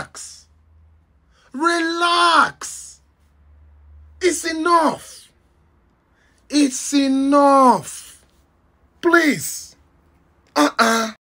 Relax. Relax. It's enough. It's enough. Please.